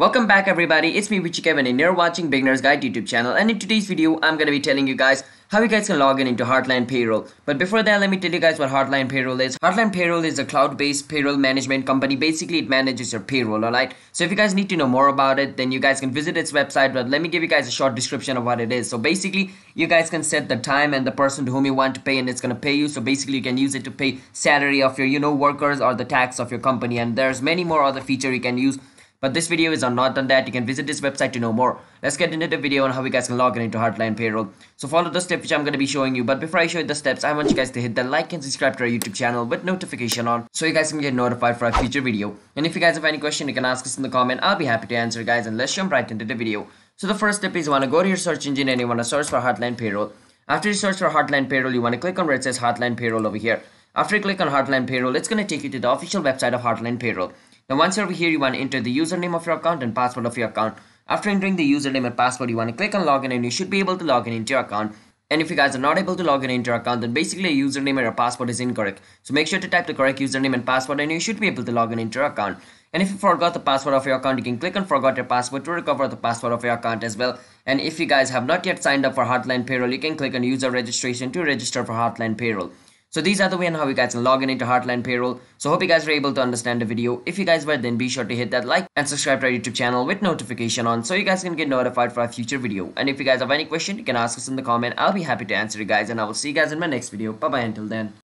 Welcome back everybody, it's me Richie Kevin and you're watching Beginner's Guide YouTube channel and in today's video I'm going to be telling you guys how you guys can log in into Heartland Payroll. But before that let me tell you guys what Heartland Payroll is. Heartland Payroll is a cloud-based payroll management company. Basically it manages your payroll alright. So if you guys need to know more about it then you guys can visit its website but let me give you guys a short description of what it is. So basically you guys can set the time and the person to whom you want to pay and it's going to pay you. So basically you can use it to pay salary of your you know workers or the tax of your company and there's many more other feature you can use but this video is on not done that. You can visit this website to know more. Let's get into the video on how you guys can log in into Heartland Payroll. So follow the steps which I'm going to be showing you. But before I show you the steps, I want you guys to hit the like and subscribe to our YouTube channel with notification on. So you guys can get notified for our future video. And if you guys have any question, you can ask us in the comment. I'll be happy to answer guys. And let's jump right into the video. So the first step is you want to go to your search engine and you want to search for Heartland Payroll. After you search for Heartland Payroll, you want to click on where it says Heartland Payroll over here. After you click on Heartland Payroll, it's going to take you to the official website of Heartland Payroll. Now once you're over here, you want to enter the username of your account and password of your account. After entering the username and password, you want to click on login and you should be able to log in into your account. And if you guys are not able to log in into your account, then basically a username or a password is incorrect. So make sure to type the correct username and password and you should be able to log in into your account. And if you forgot the password of your account, you can click on forgot your password to recover the password of your account as well. And if you guys have not yet signed up for Heartland Payroll, you can click on user registration to register for Heartland Payroll. So these are the way and how you guys can log in into Heartland Payroll. So hope you guys were able to understand the video. If you guys were then be sure to hit that like and subscribe to our YouTube channel with notification on so you guys can get notified for our future video. And if you guys have any question you can ask us in the comment. I'll be happy to answer you guys and I will see you guys in my next video. Bye bye until then.